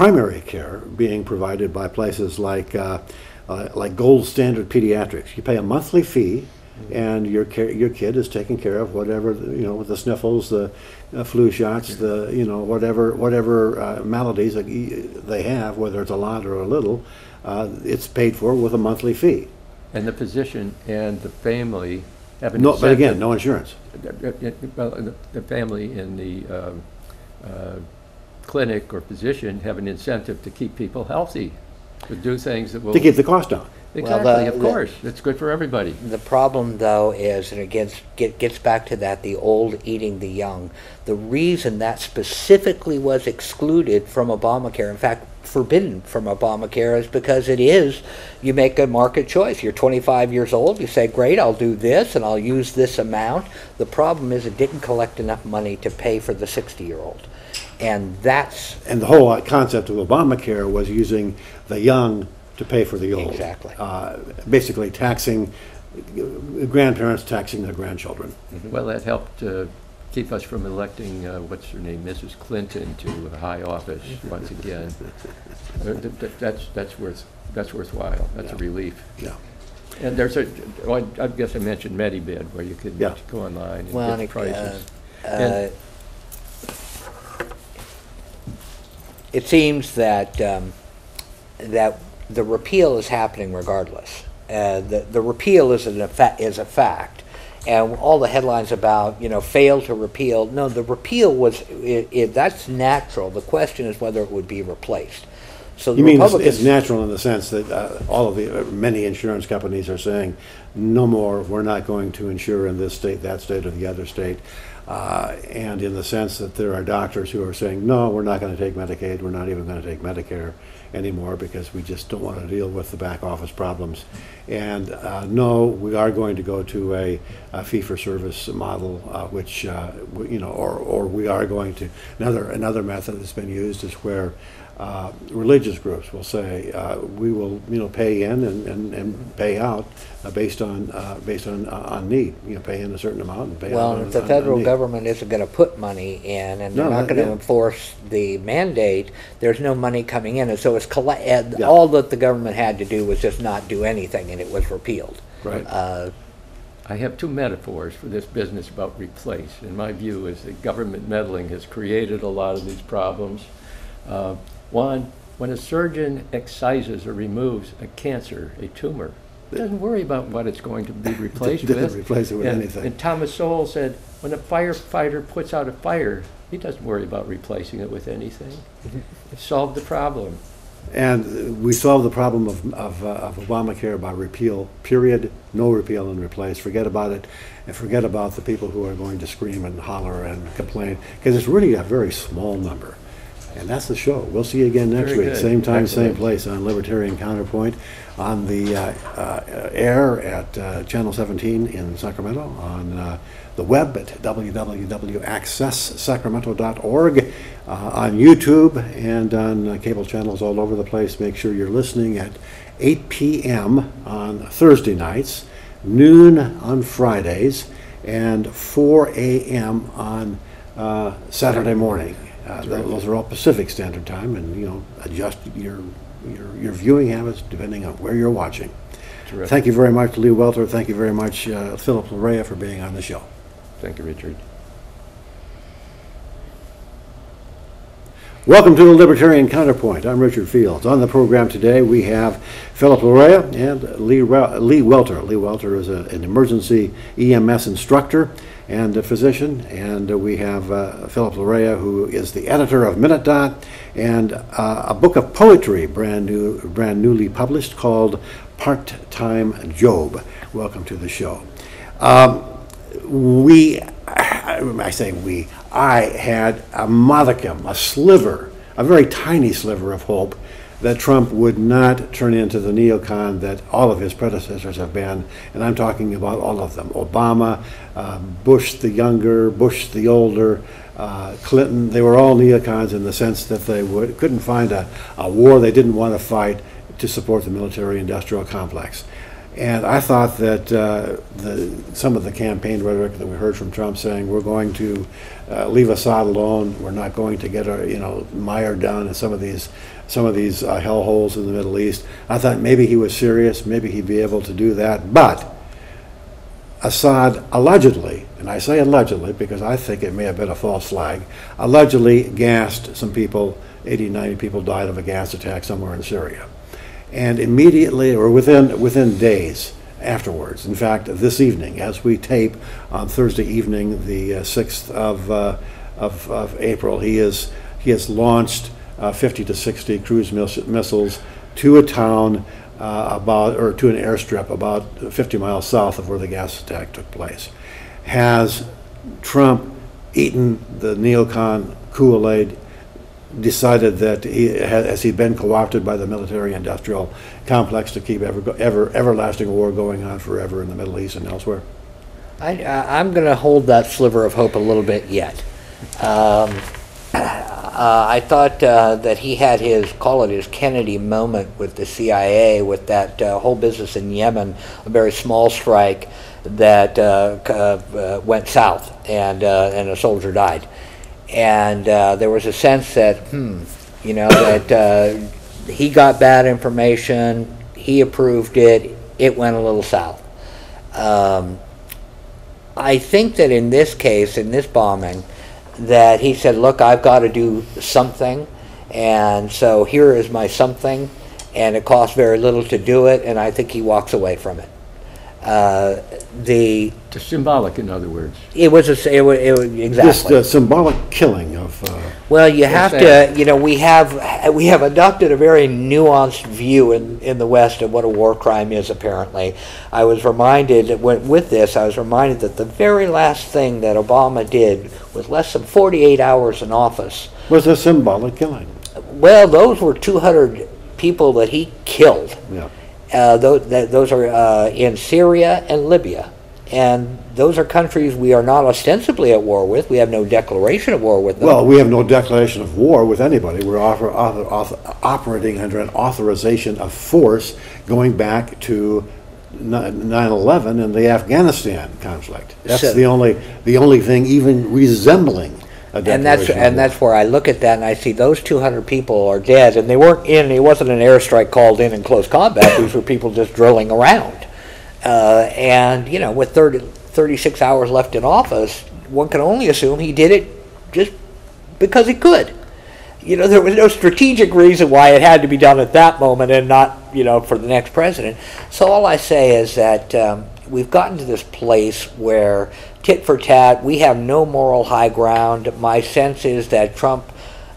primary care being provided by places like, uh, uh, like Gold Standard Pediatrics. You pay a monthly fee, and your care, your kid is taken care of, whatever, you know, with the sniffles, the uh, flu shots, the, you know, whatever, whatever uh, maladies they have, whether it's a lot or a little, uh, it's paid for with a monthly fee. And the physician and the family have an No, but again, no insurance. Well, the- the family and the um, uh, clinic or physician have an incentive to keep people healthy, to do things that will. To keep the cost down. Exactly, the- of the- course. It's good for everybody. The problem, though, is, and it gets, get, gets back to that, the old eating the young. The reason that specifically was excluded from Obamacare, in fact, forbidden from Obamacare, is because it is, you make a market choice. You're 25 years old, you say, great, I'll do this, and I'll use this amount. The problem is it didn't collect enough money to pay for the 60-year-old. And that's, And the whole concept of Obamacare was using the young to pay for the old. Exactly. Uh, Basically taxing, grandparents taxing their grandchildren. Well, that helped uh, keep us from electing, uh, what's her name, Mrs. Clinton to a high office once again. Uh, th- th- That's, that's worth, that's worthwhile. That's a Yeah. relief. Yeah. And there's a, oh, I I guess I mentioned Medibid, where you could Yeah. go online and well, get and it, prices. uh, And- it seems that, um, that the repeal is happening regardless. Uh, the, the repeal is an effect, is a fact. And all the headlines about, you know, fail to repeal, no, the repeal was, i i that's natural. The question is whether it would be replaced. So the You mean it's- Republicans. it's natural in the sense that uh, all of the, uh, many insurance companies are saying, no more, we're not going to insure in this state, that state, or the other state. Uh, And in the sense that there are doctors who are saying, no, we're not going to take Medicaid, we're not even going to take Medicare anymore because we just don't want to deal with the back office problems. And uh, no, we are going to go to a a fee-for-service model, uh, which, uh, we- you know, or, or we are going to, another, another method that's been used is where uh, religious groups will say, uh, we will, you know, pay in and, and, and pay out uh, based on, uh, based on, uh, on need, you know, pay in a certain amount and pay out. Well, if the on- on federal need. government isn't gonna put money in, and they're No, not gonna yeah. enforce the mandate, there's no money coming in, and so it's colla- and Yeah. all that the government had to do was just not do anything, and it was repealed. Right. Uh, I have two metaphors for this business about replace. And my view is that government meddling has created a lot of these problems. One, when a surgeon excises or removes a cancer, a tumor, he doesn't worry about what it's going to be replaced with. Doesn't replace it with And- anything. And Thomas Sowell said, when a firefighter puts out a fire, he doesn't worry about replacing it with anything. It solved the problem. And we solved the problem of, of, uh, of Obamacare by repeal, period, no repeal and replace, forget about it, and forget about the people who are going to scream and holler and complain, because it's really a very small number. And that's the show. We'll see you again next Very week, good. same time, same Excellent. place on Libertarian Counterpoint, on the uh, uh, air at uh, Channel 17 in Sacramento, on uh, the web at www.accesssacramento.org, uh, on YouTube, and on uh, cable channels all over the place. Make sure you're listening at 8 p.m. on Thursday nights, noon on Fridays, and 4 a.m. on uh, Saturday morning. Uh, tho- Those are all Pacific Standard Time, and, you know, adjust your, your, your viewing habits depending on where you're watching. Terrific. Thank you very much, Lee Welter. Thank you very much, uh, Phillip Larrea, for being on the show. Thank you, Richard. Welcome to the Libertarian Counterpoint. I'm Richard Fields. On the program today, we have Phillip Larrea and Lee, Lee Welter. Lee Welter is a- an emergency EMS instructor and a physician, and uh, we have uh, Phillip Larrea, who is the editor of Minute Dot and uh, a book of poetry, brand new, brand newly published, called Part-Time Job. Welcome to the show. Um, we, I say we, I had a modicum, a sliver, a very tiny sliver of hope that Trump would not turn into the neocon that all of his predecessors have been, and I'm talking about all of them Obama, uh, Bush the younger, Bush the older, uh, Clinton, they were all neocons in the sense that they would, couldn't find a, a war they didn't want to fight to support the military industrial complex. And I thought that uh, the, some of the campaign rhetoric that we heard from Trump saying, we're going to uh, leave Assad alone, we're not going to get our, you know, mired down in some of these, some of these uh, hellholes in the Middle East. I thought maybe he was serious, maybe he'd be able to do that, but Assad allegedly, and I say allegedly because I think it may have been a false flag, allegedly gassed some people, 80, 90 people died of a gas attack somewhere in Syria. And immediately, or within, within days afterwards, in fact, this evening, as we tape on Thursday evening, the uh, 6th of, uh, of, of April, he is, he has launched uh, 50 to 60 cruise miss- missiles to a town uh, about, or to an airstrip about 50 miles south of where the gas attack took place. Has Trump eaten the neocon Kool-Aid, decided that he, has he been co-opted by the military-industrial complex to keep ever, ever, everlasting war going on forever in the Middle East and elsewhere? I, I- I'm going to hold that sliver of hope a little bit yet. Um, uh, I thought uh, that he had his, call it his Kennedy moment with the CIA, with that uh, whole business in Yemen, a very small strike that uh, uh, went south and, uh, and a soldier died. And uh, there was a sense that, hmm, you know, that uh, he got bad information, he approved it, it went a little south. Um, I think that in this case, in this bombing, that he said, "Look, I've got to do something, and so here is my something, and it costs very little to do it." And I think he walks away from it. Uh, the It's symbolic, in other words. it was a s- it was, it was This exactly. uh, symbolic killing of, uh, Well, you have to, you know, we have, we have adopted a very nuanced view in, in the West of what a war crime is, apparently. I was reminded, with with this, I was reminded that the very last thing that Obama did with less than 48 hours in office, was a symbolic killing. well, those were 200 people that he killed. Yeah. Uh, those, that, those are uh, in Syria and Libya. And those are countries we are not ostensibly at war with. We have no declaration of war with them. Well, we have no declaration of war with anybody. We're offer, author, author, operating under an authorization of force going back to 9/11 and the Afghanistan conflict. That's So- the only the only thing even resembling a declaration. and that's of and war. that's where I look at that and I see those 200 people are dead, and they weren't in. It wasn't an airstrike called in in close combat. These were people just drilling around. Uh, and you know, with 30, 36 hours left in office, one can only assume he did it just because he could. You know, there was no strategic reason why it had to be done at that moment and not, you know, for the next president. So all I say is that um, we've gotten to this place where tit for tat, we have no moral high ground. My sense is that Trump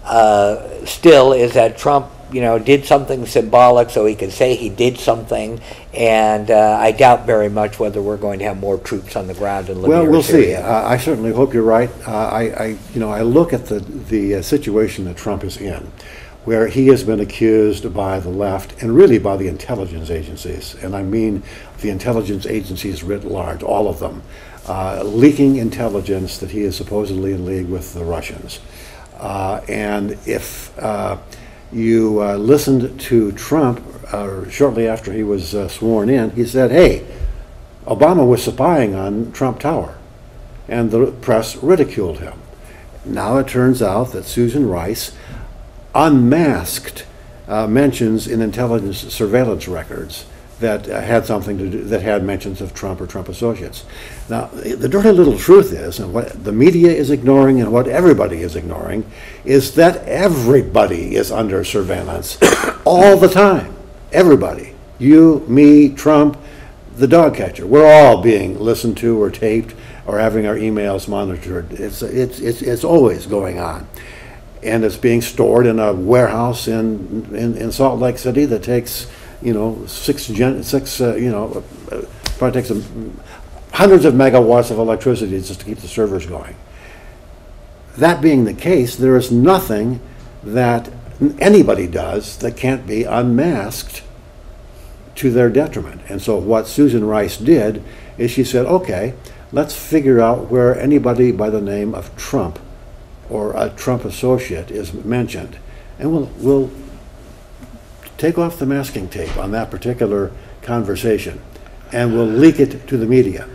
uh, still is that Trump, you know, did something symbolic so he could say he did something, and uh, I doubt very much whether we're going to have more troops on the ground in Libya Well, we'll see. Syria. Uh, I certainly hope you're right. Uh, I, I, you know, I look at the the uh, situation that Trump is in, where he has been accused by the left and really by the intelligence agencies, and I mean the intelligence agencies writ large, all of them, uh, leaking intelligence that he is supposedly in league with the Russians. Uh, and if uh, you uh, listened to Trump uh, shortly after he was uh, sworn in, he said, "Hey." Obama was spying on Trump Tower, and the press ridiculed him. Now it turns out that Susan Rice unmasked mentions in intelligence surveillance records that had something to do, that had mentions of Trump or Trump associates. Now, the dirty little truth is, and what the media is ignoring and what everybody is ignoring, is that everybody is under surveillance all the time. Everybody. You, me, Trump, the dog catcher. We're all being listened to or taped or having our emails monitored. It's, it's, it's, it's always going on. And it's being stored in a warehouse in, in, in Salt Lake City that takes, you know, six, gen, six uh, you know, uh, probably takes hundreds of megawatts of electricity just to keep the servers going. That being the case, there is nothing that anybody does that can't be unmasked to their detriment. And so what Susan Rice did is she said, okay, let's figure out where anybody by the name of Trump or a Trump associate is mentioned. And we'll, we'll take off the masking tape on that particular conversation. and we'll leak it to the media.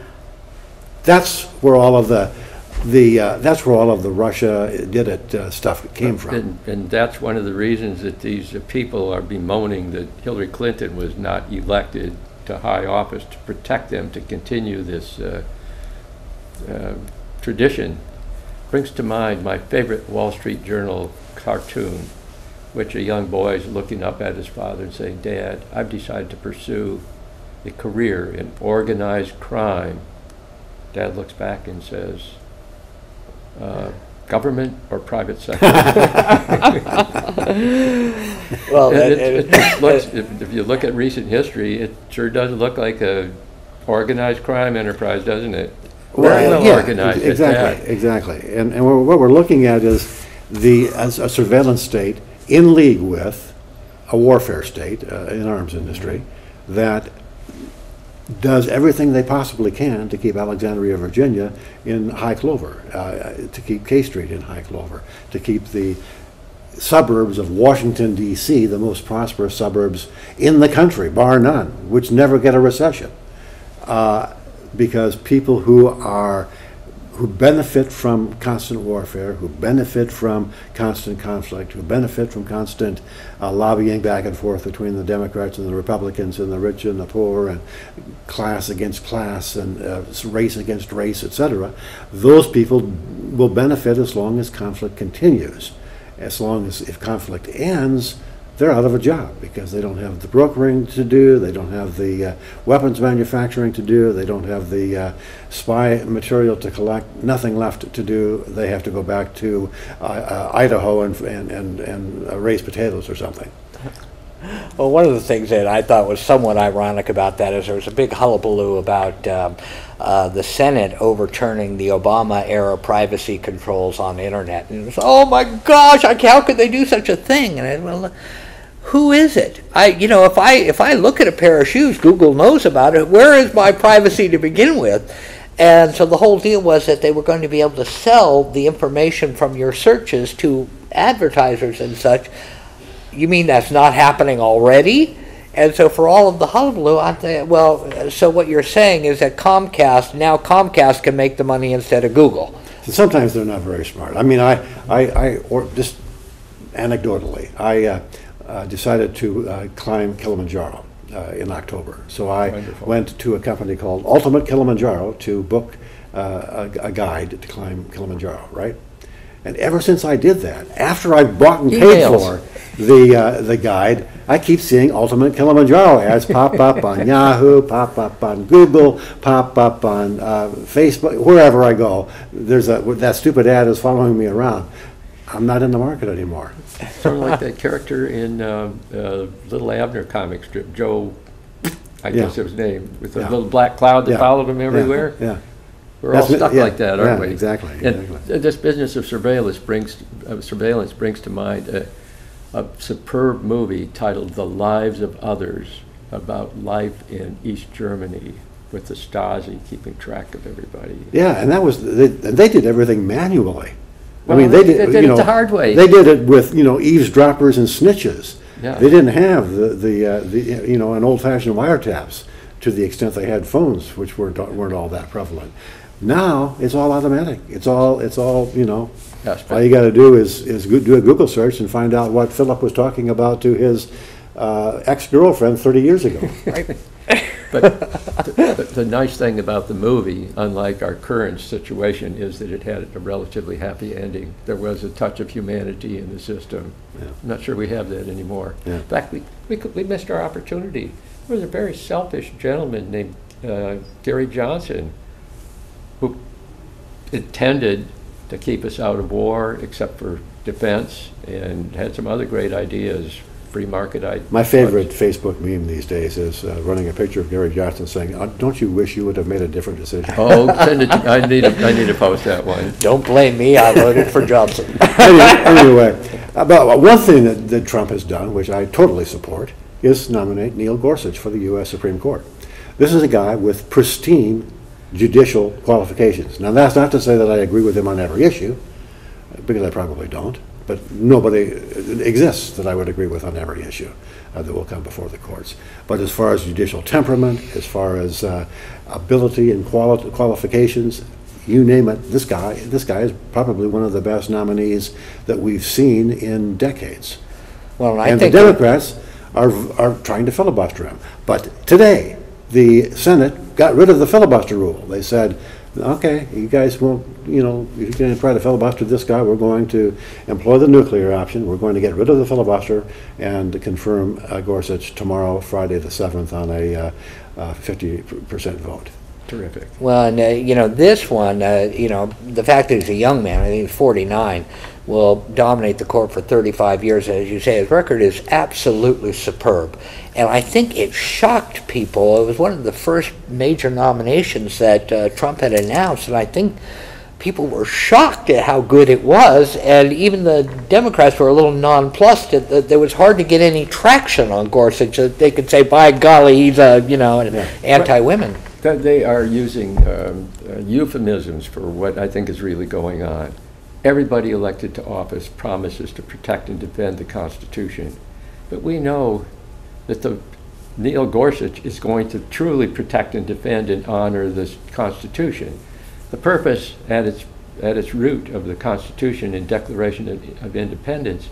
That's where all of the, the, uh, that's where all of the Russia did it uh, stuff came from. And, and that's one of the reasons that these uh, people are bemoaning that Hillary Clinton was not elected to high office to protect them, to continue this uh, uh, tradition. Brings to mind my favorite Wall Street Journal cartoon, which a young boy is looking up at his father and saying, Dad, I've decided to pursue a career in organized crime. Dad looks back and says, uh, government or private sector? Well, It- it- it looks- If if you look at recent history, it sure does look like a organized crime enterprise, doesn't it? Very Well, well yeah, organized Exactly, exactly. And, and what we're looking at is the, a surveillance state in league with a warfare state, uh, an arms industry, that does everything they possibly can to keep Alexandria, Virginia in high clover, uh, to keep K Street in high clover, to keep the suburbs of Washington DC, the most prosperous suburbs in the country, bar none, which never get a recession. Uh, because people who are, who benefit from constant warfare, who benefit from constant conflict, who benefit from constant uh, lobbying back and forth between the Democrats and the Republicans and the rich and the poor and class against class and uh, race against race, etc. those people will benefit as long as conflict continues. As long as, if conflict ends, they're out of a job because they don't have the brokering to do, they don't have the uh, weapons manufacturing to do, they don't have the uh, spy material to collect, nothing left to do. They have to go back to uh, uh, Idaho and, and, and, and uh, raise potatoes or something. Well, one of the things that I thought was somewhat ironic about that is there was a big hullabaloo about um, uh, the Senate overturning the Obama era privacy controls on the internet. And it was, oh my gosh, how could they do such a thing? And I, well, who is it? I, you know, if I if I look at a pair of shoes, Google knows about it. Where is my privacy to begin with? And so the whole deal was that they were going to be able to sell the information from your searches to advertisers and such. You mean that's not happening already? And so for all of the hullabaloo, I think, well, so what you're saying is that Comcast, now Comcast can make the money instead of Google. Sometimes they're not very smart. I mean, I, I, I or just anecdotally, I uh, uh, decided to uh, climb Kilimanjaro uh, in October. So I Wonderful. went to a company called Ultimate Kilimanjaro to book uh, a, a guide to climb Kilimanjaro, right? And ever since I did that, after I bought and paid for the uh, the guide, I keep seeing Ultimate Kilimanjaro ads pop up on Yahoo, pop up on Google, pop up on uh, Facebook, wherever I go. There's a that stupid ad is following me around. I'm not in the market anymore. Sort of like that character in uh, uh, Little Abner comic strip, Joe, I guess Yeah. it was his name, with the Yeah. little black cloud that Yeah. followed him everywhere. Yeah. We're all That's stuck yeah, like that, aren't yeah, we? exactly, And exactly. th- this business of surveillance brings, of surveillance brings to mind a, a superb movie titled The Lives of Others about life in East Germany with the Stasi keeping track of everybody. Yeah, and that was they, and they did everything manually. I mean, they they- did, they did you it know, the hard way. They did it with you know eavesdroppers and snitches. Yeah. They didn't have the the, uh, the you know an old-fashioned wiretaps to the extent they had phones, which weren't weren't all that prevalent. Now it's all automatic. It's all it's all you know. Yes, but- all you got to do is is go- do a Google search and find out what Phillip was talking about to his uh, ex-girlfriend 30 years ago. But the, the- the nice thing about the movie, unlike our current situation, is that it had a relatively happy ending. There was a touch of humanity in the system. Yeah. I'm not sure we have that anymore. Yeah. In fact, we, we, could- we missed our opportunity. There was a very selfish gentleman named uh, Gary Johnson who intended to keep us out of war except for defense and had some other great ideas, free market ideas. My favorite Facebook meme these days is uh, running a picture of Gary Johnson saying, "Uh, "Don't you wish you would have made a different decision?" Oh, send it, I need to, need to post that one. Don't blame me, I voted for Johnson. Any- anyway, about one thing that, that Trump has done, which I totally support, is nominate Neil Gorsuch for the U.S. Supreme Court. This is a guy with pristine judicial qualifications. Now, that's not to say that I agree with him on every issue, because I probably don't. But nobody exists that I would agree with on every issue uh, that will come before the courts. But as far as judicial temperament, as far as uh, ability and quali- qualifications, you name it, this guy, this guy is probably one of the best nominees that we've seen in decades. Well, and I And the. Democrats are, are trying to filibuster him. But today, the Senate got rid of the filibuster rule. They said, okay, you guys won't, you know, if you're going to try to filibuster this guy, we're going to employ the nuclear option. We're going to get rid of the filibuster and confirm uh, Gorsuch tomorrow, Friday the 7th, on a uh, uh, 50% vote. Terrific. Well, and, uh, you know, this one, uh, you know, the fact that he's a young man, I think he's 49, will dominate the court for 35 years. As you say, his record is absolutely superb. And I think it shocked people. It was one of the first major nominations that uh, Trump had announced, and I think people were shocked at how good it was. And even the Democrats were a little nonplussed. That it was hard to get any traction on Gorsuch. That they could say, by golly, he's a, you know, an anti-women. They are using um, uh, euphemisms for what I think is really going on. Everybody elected to office promises to protect and defend the Constitution. But we know that the Neil Gorsuch is going to truly protect and defend and honor this Constitution. The purpose at its, at its root of the Constitution and Declaration of of Independence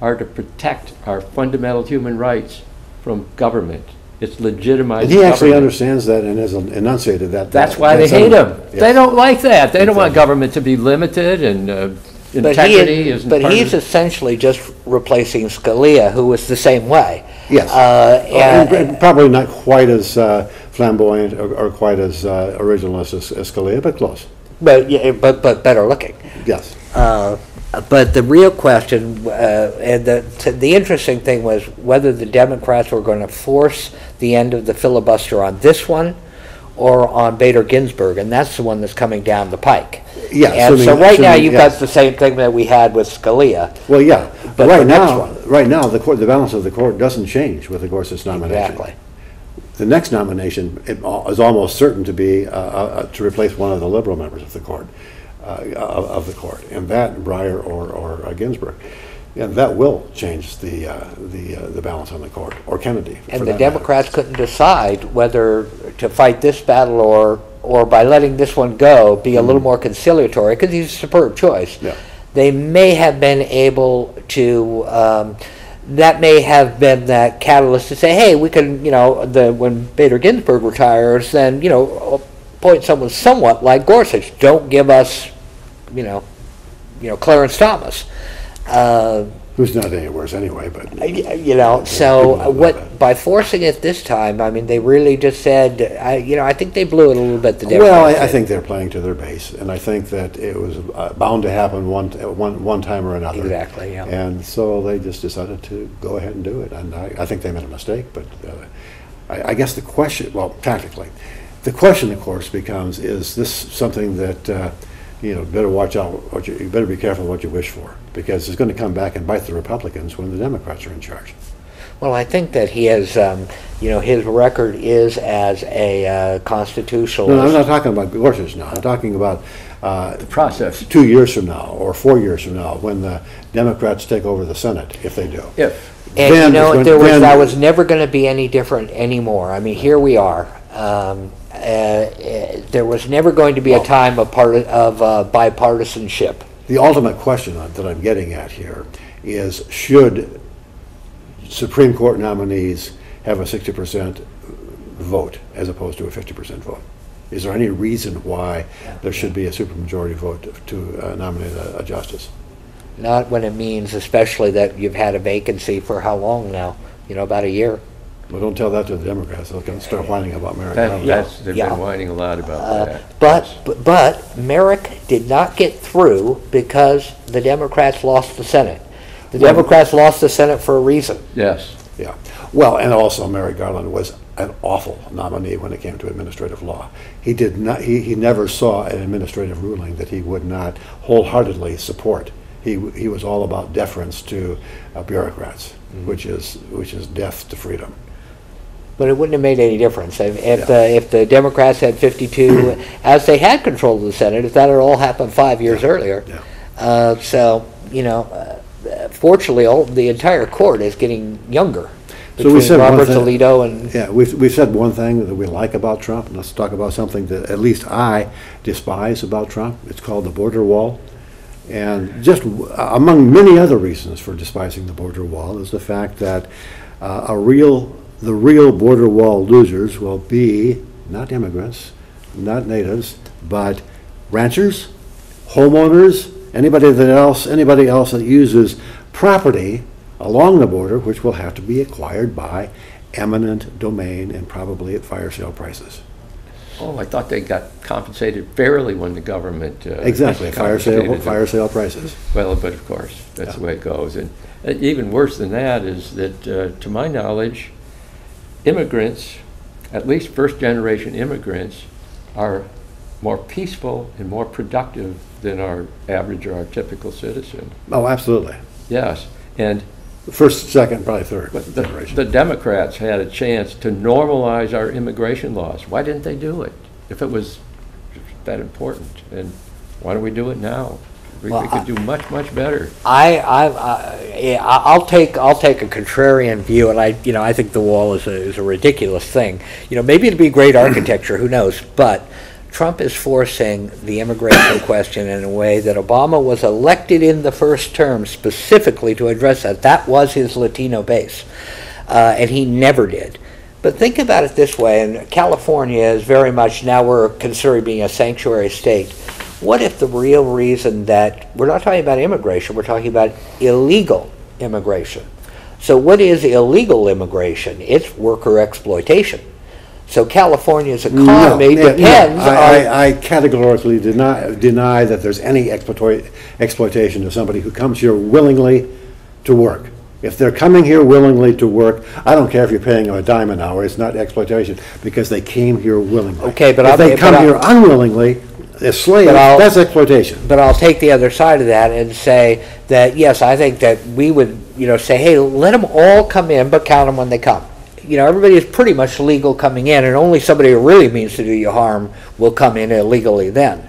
are to protect our fundamental human rights from government. It's legitimized And he actually government. understands that and has enunciated that. That's why they hate him. sentiment. They don't like that. They don't want government to be limited and uh, But integrity he, isn't but he's essentially just replacing Scalia, who was the same way. Yes. Uh, And- and, and Probably not quite as uh, flamboyant or or quite as uh, originalist as as Scalia, but close, but, yeah, but, but better looking. yes. Uh, But the real question, uh, and the, the interesting thing was whether the Democrats were going to force the end of the filibuster on this one or on Bader Ginsburg, and that's the one that's coming down the pike. Yeah, And so right now, you've yes. got the same thing that we had with Scalia. Well, yeah, But right now, right now, the court, the balance of the court doesn't change with the Gorsuch nomination. Exactly. The next nomination is almost certain to be, uh, uh, to replace one of the liberal members of the court, uh, of of the court, and that Breyer or or uh, Ginsburg. And that will change the, uh, the, uh, the balance on the court, or Kennedy. And the that matter. Democrats couldn't decide whether to fight this battle or, or by letting this one go, be a little more conciliatory, because he's a superb choice. Yeah. They may have been able to, um, that may have been that catalyst to say, hey, we can, you know, the, when Bader Ginsburg retires, then, you know, appoint someone somewhat like Gorsuch. Don't give us, you know, you know, Clarence Thomas. Uh, Who's not any worse anyway, but. You know, so what, by forcing it this time, I mean, they really just said, I, you know, I think they blew it a little bit, the Well, I, I think they're playing to their base, and I think that it was uh, bound to happen one, one, one time or another. Exactly, yeah. And so they just decided to go ahead and do it, and I, I think they made a mistake, but uh, I, I guess the question, well, tactically, the question, of course, becomes, is this something that, uh, you know, better watch out, what you, you better be careful what you wish for, because it's gonna come back and bite the Republicans when the Democrats are in charge. Well, I think that he has, um, you know, his record is as a uh, constitutionalist. No, no, I'm not talking about Gorsuch now, I'm talking about, uh, the process. two years from now, or four years from now, when the Democrats take over the Senate, if they do. If, And you Then know, there was, that was never going to be any different anymore. I mean, here we are. Um, uh, uh, there was never going to be a time of part of uh, bipartisanship. The ultimate question that I'm getting at here is, should Supreme Court nominees have a 60% vote as opposed to a 50% vote? Is there any reason why there should be a supermajority vote to uh, nominate a a justice? Not when it means, especially that you've had a vacancy for how long now? You know, about a year. Well, don't tell that to the Democrats, they'll come start whining about Merrick that, Garland. that's, they've yeah. been whining a lot about Uh, that. But, but- but Merrick did not get through because the Democrats lost the Senate. The Well- Democrats lost the Senate for a reason. Yes, Yeah, well, and also Merrick Garland was an awful nominee when it came to administrative law. He did not, he, he never saw an administrative ruling that he would not wholeheartedly support. He, he was all about deference to uh, bureaucrats, which is, which is death to freedom. But it wouldn't have made any difference. If, if the, if the Democrats had 52, as they had control of the Senate, if that had all happened five years earlier. Yeah. Uh, so, you know, uh, fortunately, all, the entire court is getting younger. So we Between said one Robert thing- Toledo and, Yeah, we've, we've said one thing that we like about Trump, and let's talk about something that at least I despise about Trump. It's called the border wall. And just w- among many other reasons for despising the border wall is the fact that uh, a real, the real border wall losers will be not immigrants, not natives, but ranchers, homeowners, anybody that else, anybody else that uses property along the border, which will have to be acquired by eminent domain and probably at fire sale prices. Oh, I thought they got compensated fairly when the government. uh, Exactly, fire sale, fire sale prices. Well, but of course, that's the way it goes. And uh, even worse than that is that, uh, to my knowledge, immigrants, at least first-generation immigrants, are more peaceful and more productive than our average or our typical citizen. Oh, absolutely. Yes, and First, second, probably third but the generation. the Democrats had a chance to normalize our immigration laws. Why didn't they do it? If it was that important, and why don't we do it now? We Well, we I- could do much, much better. I, I, I, yeah, I- I'll take, I'll take a contrarian view, and I, you know, I think the wall is a, is a ridiculous thing. You know, maybe it'd be great architecture, who knows? But Trump is forcing the immigration question in a way that Obama was elected in the first term specifically to address that. That was his Latino base, uh, and he never did. But think about it this way, and California is very much, now we're considered being a sanctuary state. What if the real reason that, we're not talking about immigration, we're talking about illegal immigration. So what is illegal immigration? It's worker exploitation. So California's economy No, no, depends I- on, I, I categorically deny, deny that there's any exploit, exploitation of somebody who comes here willingly to work. If they're coming here willingly to work, I don't care if you're paying them a dime an hour, it's not exploitation, because they came here willingly. Okay, but If I'll- they come here unwillingly, as slaves, But I'll- that's exploitation. but I'll take the other side of that and say that, yes, I think that we would, you know, say, hey, let them all come in, but count them when they come. You know, everybody is pretty much legal coming in, and only somebody who really means to do you harm will come in illegally then.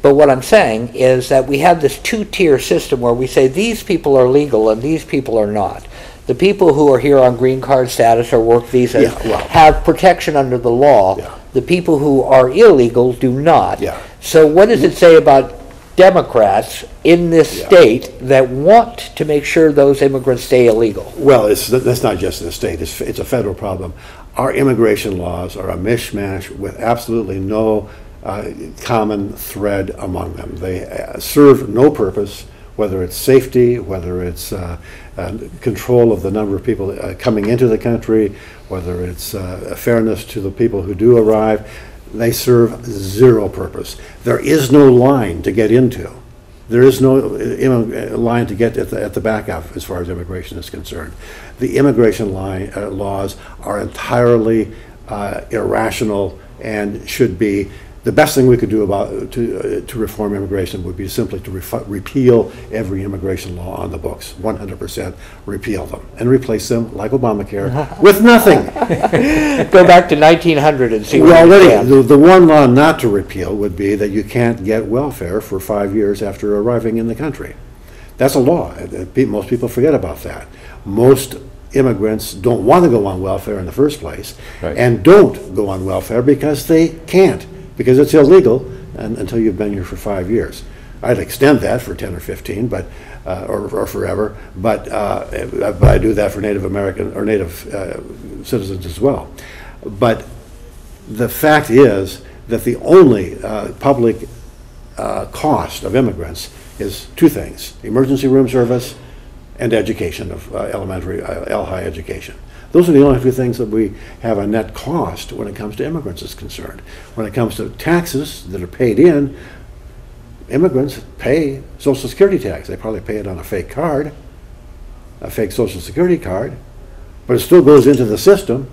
But what I'm saying is that we have this two-tier system where we say these people are legal and these people are not. The people who are here on green card status or work visas Yeah, well- have protection under the law. Yeah. The people who are illegal do not. Yeah. So what does it say about Democrats in this Yeah. state that want to make sure those immigrants stay illegal? Well, it's, that's not just in the state, it's, it's a federal problem. Our immigration laws are a mishmash with absolutely no uh, common thread among them. They uh, serve no purpose, whether it's safety, whether it's uh, uh, control of the number of people uh, coming into the country, whether it's uh, fairness to the people who do arrive. They serve zero purpose. There is no line to get into. There is no uh, uh, line to get at the, at the back of as far as immigration is concerned. The immigration line, laws are entirely irrational and should be, the best thing we could do about, to, uh, to reform immigration would be simply to refu- repeal every immigration law on the books, 100% repeal them, and replace them, like Obamacare, with nothing. Go back to 1900 and see We where we already, stand. the, the one law not to repeal would be that you can't get welfare for five years after arriving in the country. That's a law. Pe- Most people forget about that. Most immigrants don't want to go on welfare in the first place, Right. and don't go on welfare because they can't, because it's illegal un- until you've been here for five years. I'd extend that for 10 or 15, but, uh, or or forever, but, uh, but I do that for Native American, or Native uh, citizens as well. But the fact is that the only uh, public uh, cost of immigrants is two things, emergency room service and education of uh, elementary, L-high education. Those are the only two things that we have a net cost when it comes to immigrants is concerned. When it comes to taxes that are paid in, immigrants pay social security tax. They probably pay it on a fake card, a fake social security card, but it still goes into the system,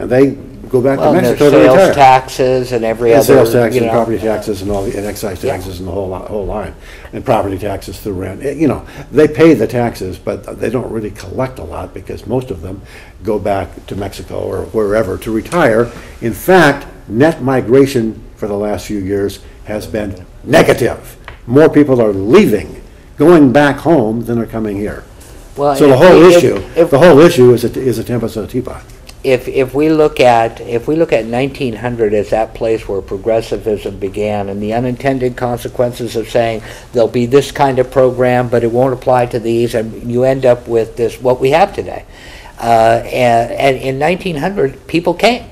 and they go back to Well, and there's Mexico to retire. sales taxes and every And other, sales tax you and know. property taxes and all, the and excise Yeah. taxes and the whole, whole line. And property taxes through rent. Eh, You know, they pay the taxes, but they don't really collect a lot because most of them go back to Mexico or wherever to retire. In fact, net migration for the last few years has been negative. More people are leaving, going back home than are coming here. Well, So the if whole we- if- issue, if- the whole issue is a, is a ten percent teapot. If if we look at if we look at 1900 as that place where progressivism began and the unintended consequences of saying there'll be this kind of program but it won't apply to these and you end up with this what we have today. Uh, and, and in 1900 people came.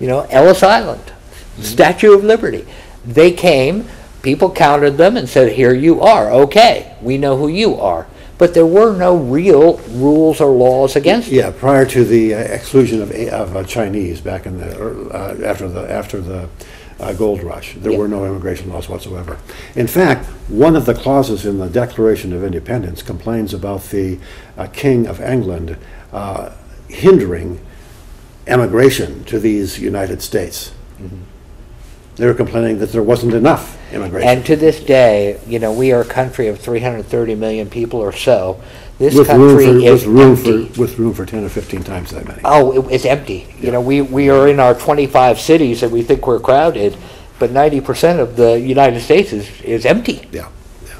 You know Ellis Island Statue of Liberty. They came people counted them and said here you are. Okay we know who you are but there were no real rules or laws against it Yeah, prior to the uh, exclusion of, of uh, Chinese back in the, uh, after the, after the uh, gold rush, there Yeah. were no immigration laws whatsoever. In fact, one of the clauses in the Declaration of Independence complains about the uh, King of England uh, hindering emigration to these United States. Mm-hmm. They were complaining that there wasn't enough immigration. And to this day, you know, we are a country of 330 million people or so. This With room country for- is with room empty. for With room for 10 or 15 times that many. Oh, it- it's empty. You know, we, we are in our 25 cities and we think we're crowded, but 90% of the United States is, is empty. Yeah, yeah,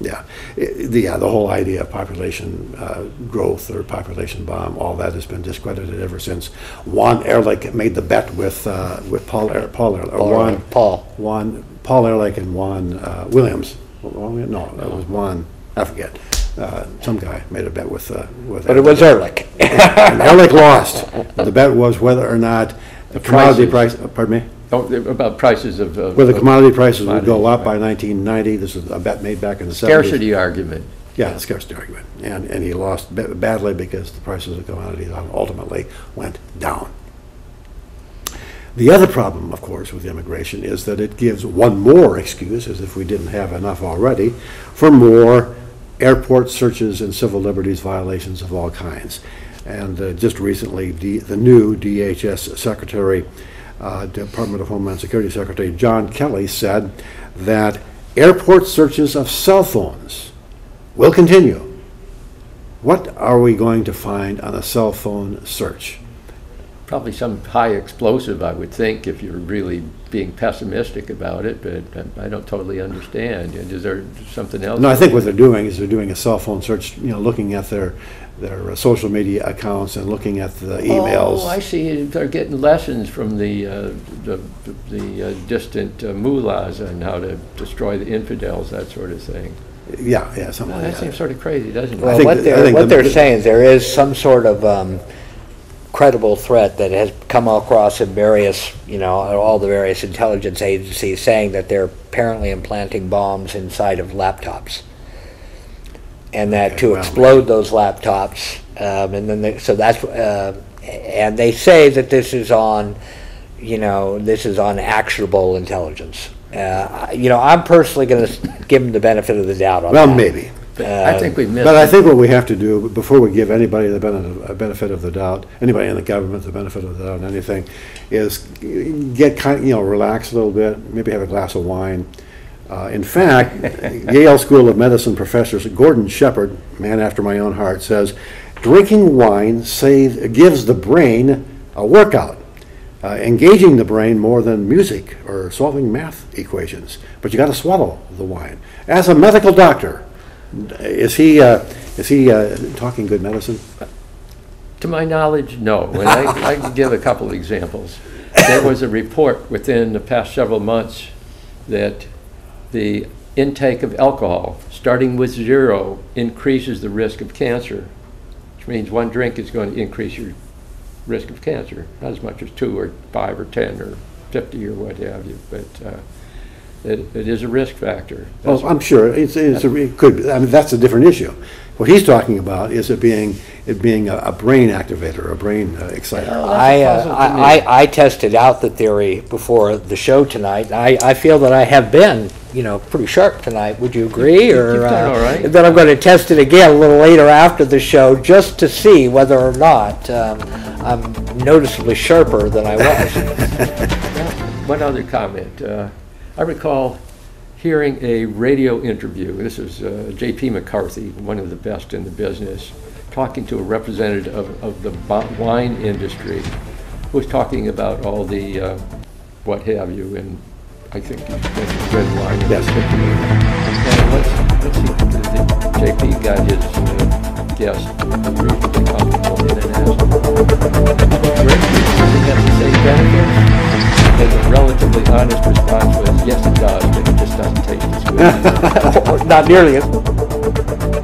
yeah. The- Yeah, the whole idea of population uh, growth or population bomb, all that has been discredited ever since Juan Ehrlich made the bet with, uh, with Paul, Er- Paul, Ehrlich- Paul Juan, Paul. Juan, Paul Ehrlich and Juan uh, Williams. No, it was Juan, I forget. Uh, Some guy made a bet with, uh, with. But it was Ehrlich. And Ehrlich lost. The bet was whether or not the commodity price, prices. pardon me? Oh, about prices of. of- Whether of commodity prices would go up by 1990. This is a bet made back in the 70s. Scarcity argument. Yeah, the scarcity argument. And, and he lost ba- badly because the prices of commodities ultimately went down. The other problem, of course, with immigration is that it gives one more excuse, as if we didn't have enough already, for more airport searches and civil liberties violations of all kinds. And uh, just recently, D- the new DHS Secretary, uh, Department of Homeland Security Secretary John Kelly said that airport searches of cell phones will continue. What are we going to find on a cell phone search? Probably some high explosive, I would think, if you're really being pessimistic about it, but I don't totally understand. And is there something else? No, I think what they're doing is they're doing a cell phone search, you know, looking at their, their uh, social media accounts and looking at the emails. Oh, I see. They're getting lessons from the, uh, the, the uh, distant uh, mullahs on how to destroy the infidels, that sort of thing. Yeah, yeah, something Well, like that That seems sort of crazy, doesn't Well, it? think what that- they're, think what the- they're the- saying is there is some sort of um, credible threat that has come across in various, you know, all the various intelligence agencies saying that they're apparently implanting bombs inside of laptops. And that to well- explode those laptops, um, and then, they- so that's, uh, and they say that this is on, you know, this is on actionable intelligence. Uh, You know, I'm personally going to give them the benefit of the doubt on that. Well, maybe. I think we've missed. But I think what we have to do, before we give anybody the benefit, benefit of the doubt, anybody in the government the benefit of the doubt on anything, is get kind, you know, relax a little bit, maybe have a glass of wine. Uh, in fact, Yale School of Medicine professor Gordon Shepard, man after my own heart, says, drinking wine save, gives the brain a workout, uh, engaging the brain more than music or solving math equations. But you got to swallow the wine. As a medical doctor, is he, uh, is he uh, talking good medicine? To my knowledge, no. And I, I can give a couple of examples. There was a report within the past several months that the intake of alcohol, starting with zero, increases the risk of cancer, which means one drink is going to increase your risk of cancer, not as much as two or five or 10 or 50 or what have you, but uh, it, it is a risk factor. That's- Oh, I'm sure, it's, it's, a- it could, be. I mean, that's a different issue. What he's talking about is it being, it being a a brain activator, a brain uh, exciter. Well, that's uh, puzzle to I, me. I I tested out the theory before the show tonight. I, I feel that I have been, you know, pretty sharp tonight. Would you agree? You've Or done uh, all right. Then I'm going to test it again a little later after the show, just to see whether or not um, I'm noticeably sharper than I was. One other comment. Uh, I recall hearing a radio interview. This is uh, J.P. McCarthy, one of the best in the business, talking to a representative of, of the wine industry, who was talking about all the uh, what have you, and I think red wine. Yes. And let's see, the- JP got his uh, guest reasonably comfortable in and out. Great, does it have the same benefits? The relatively honest response was, yes, it does, but it just doesn't taste as good. Not nearly as